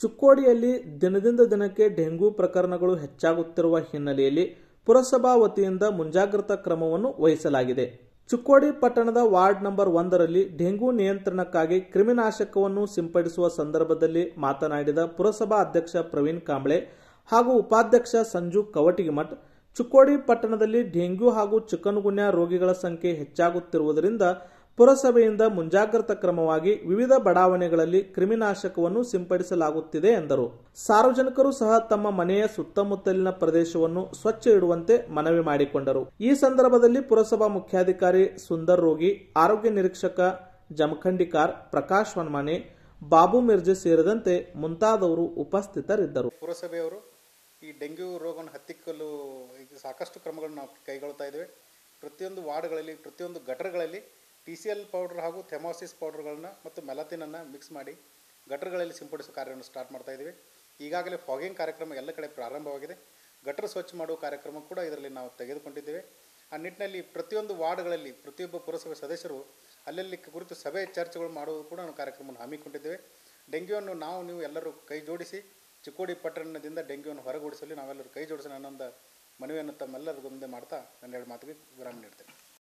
ಚುಕ್ಕೋಡಿಯಲ್ಲಿ ದಿನದಿಂದ ದಿನಕ್ಕೆ ಡೆಂಗು ಪ್ರಕರಣಗಳು ಹೆಚ್ಚಾಗುತ್ತಿರುವ ಹಿನ್ನೆಲೆಯಲ್ಲಿ ಪುರಸಭಾ ವತಿಯಿಂದ ಮುಂಜಾಗ್ರತಾ ಕ್ರಮವನ್ನು ವಹಿಸಲಾಗಿದೆ. ಚುಕ್ಕೋಡಿ ಪಟ್ಟಣದ ವಾರ್ಡ್ ನಂಬರ್ ಒಂದರಲ್ಲಿ ಡೆಂಗು ನಿಯಂತ್ರಣಕ್ಕಾಗಿ ಕ್ರಿಮಿನಾಶಕವನ್ನು ಸಿಂಪಡಿಸುವ ಸಂದರ್ಭದಲ್ಲಿ ಮಾತನಾಡಿದ ಪುರಸಭಾ ಅಧ್ಯಕ್ಷ ಪ್ರವೀಣ್ ಕಾಂಬ್ಳೆ ಹಾಗೂ ಉಪಾಧ್ಯಕ್ಷ ಸಂಜು ಕವಟಿಗಿಮಠ್ ಚುಕ್ಕೋಡಿ ಪಟ್ಟಣದಲ್ಲಿ ಡೆಂಗ್ಯೂ ಹಾಗೂ ಚಿಕನ್ಗುನ್ಯಾ ರೋಗಿಗಳ ಸಂಖ್ಯೆ ಹೆಚ್ಚಾಗುತ್ತಿರುವುದರಿಂದ ಪುರಸಭೆಯಿಂದ ಮುಂಜಾಗ್ರತಾ ಕ್ರಮವಾಗಿ ವಿವಿಧ ಬಡಾವಣೆಗಳಲ್ಲಿ ಕ್ರಿಮಿನಾಶಕವನ್ನು ಸಿಂಪಡಿಸಲಾಗುತ್ತಿದೆ ಎಂದರು. ಸಾರ್ವಜನಿಕರು ಸಹ ತಮ್ಮ ಮನೆಯ ಸುತ್ತಮುತ್ತಲಿನ ಪ್ರದೇಶವನ್ನು ಸ್ವಚ್ಛ ಇಡುವಂತೆ ಮನವಿ ಮಾಡಿಕೊಂಡರು. ಈ ಸಂದರ್ಭದಲ್ಲಿ ಪುರಸಭಾ ಮುಖ್ಯಾಧಿಕಾರಿ ಸುಂದರ್ ರೋಗಿ, ಆರೋಗ್ಯ ನಿರೀಕ್ಷಕ ಜಮಖಂಡಿಕಾರ್ ಪ್ರಕಾಶ್ ವನ್ಮಾನೆ, ಬಾಬು ಮಿರ್ಜೆ ಸೇರಿದಂತೆ ಮುಂತಾದವರು ಉಪಸ್ಥಿತರಿದ್ದರು. ಪುರಸಭೆಯವರು ಈ ಡೆಂಗ್ಯೂ ರೋಗವನ್ನು ಹತ್ತಿಕ್ಕಲು ಸಾಕಷ್ಟು ಕ್ರಮಗಳನ್ನು ನಾವು ಕೈಗೊಳ್ತಾ ಇದ್ದೇವೆ. ಪ್ರತಿಯೊಂದು ವಾರ್ಡ್ಗಳಲ್ಲಿ, ಪ್ರತಿಯೊಂದು ಗಟರ್ಗಳಲ್ಲಿ ಟಿ ಸಿ ಎಲ್ ಪೌಡರ್ ಹಾಗೂ ಥೆಮಾಸಿಸ್ ಪೌಡರ್ಗಳನ್ನ ಮತ್ತು ಮೆಲತಿನನ್ನು ಮಿಕ್ಸ್ ಮಾಡಿ ಗಟರ್ಗಳಲ್ಲಿ ಸಿಂಪಡಿಸುವ ಕಾರ್ಯವನ್ನು ಸ್ಟಾರ್ಟ್ ಮಾಡ್ತಾ ಇದ್ದೀವಿ. ಈಗಾಗಲೇ ಫಾಗಿಂಗ್ ಕಾರ್ಯಕ್ರಮ ಎಲ್ಲ ಕಡೆ ಪ್ರಾರಂಭವಾಗಿದೆ. ಗಟರ್ ಸ್ವಚ್ಛ ಮಾಡುವ ಕಾರ್ಯಕ್ರಮ ಕೂಡ ಇದರಲ್ಲಿ ನಾವು ತೆಗೆದುಕೊಂಡಿದ್ದೇವೆ. ಆ ನಿಟ್ಟಿನಲ್ಲಿ ಪ್ರತಿಯೊಂದು ವಾರ್ಡ್ಗಳಲ್ಲಿ ಪ್ರತಿಯೊಬ್ಬ ಪುರಸಭೆ ಸದಸ್ಯರು ಅಲ್ಲಲ್ಲಿ ಕುರಿತು ಸಭೆ ಚರ್ಚೆಗಳು ಮಾಡುವುದು ಕೂಡ ನಾವು ಕಾರ್ಯಕ್ರಮವನ್ನು ಹಮ್ಮಿಕೊಂಡಿದ್ದೇವೆ. ಡೆಂಗ್ಯೂವನ್ನು ನಾವು, ನೀವು ಎಲ್ಲರೂ ಕೈ ಜೋಡಿಸಿ ಚಿಕ್ಕೋಡಿ ಪಟ್ಟಣದಿಂದ ಡೆಂಗ್ಯೂವನ್ನು ಹೊರಗೂಡಿಸಲು ನಾವೆಲ್ಲರೂ ಕೈ ಜೋಡಿಸೋಣ ನನ್ನೊಂದು ಮನವಿಯನ್ನು ತಮ್ಮೆಲ್ಲರಿಗೂ ಮುಂದೆ ಮಾಡ್ತಾ ನನ್ನ ಎರಡು ಮಾತಿಗೆ ವಿರಾಮ ನೀಡ್ತೇನೆ.